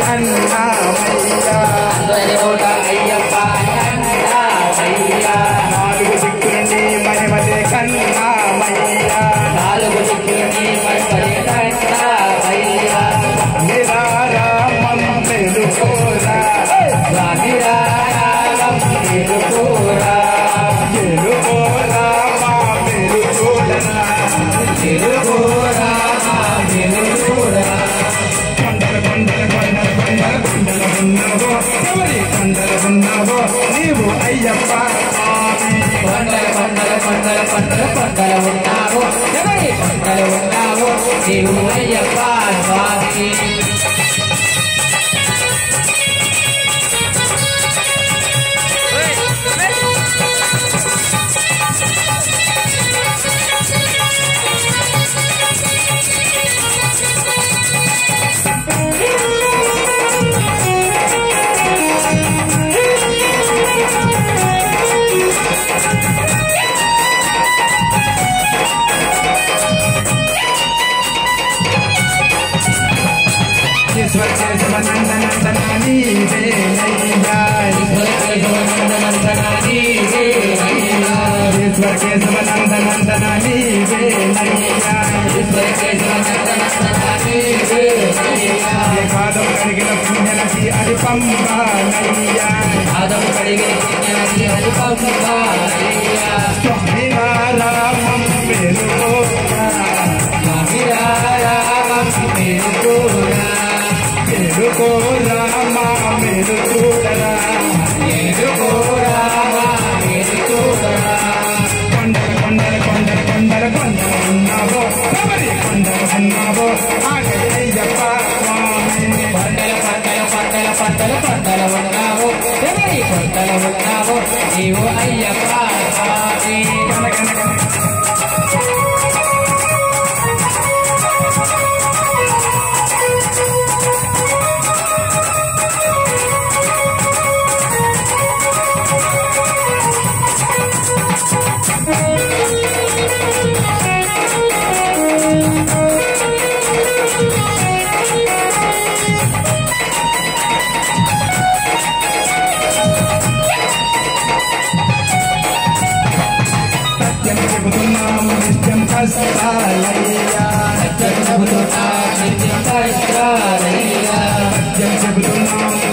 अन्ना भैया अरे अन्ना भैया కొండల నీవు అయ్యప్ప. పండల పండల పండల పండల పండల కొండల ఉన్నావు? ఎవరి కొండలు ఉన్నావు? నీవు అయ్యప్ప స్వామి. అది పంబా అది పంపా ఉన్నావు నీవు అయ్యప్ప नित्यं हस्तालया नित्यं शब्दुना नित्यं हस्तालया नित्यं शब्दुना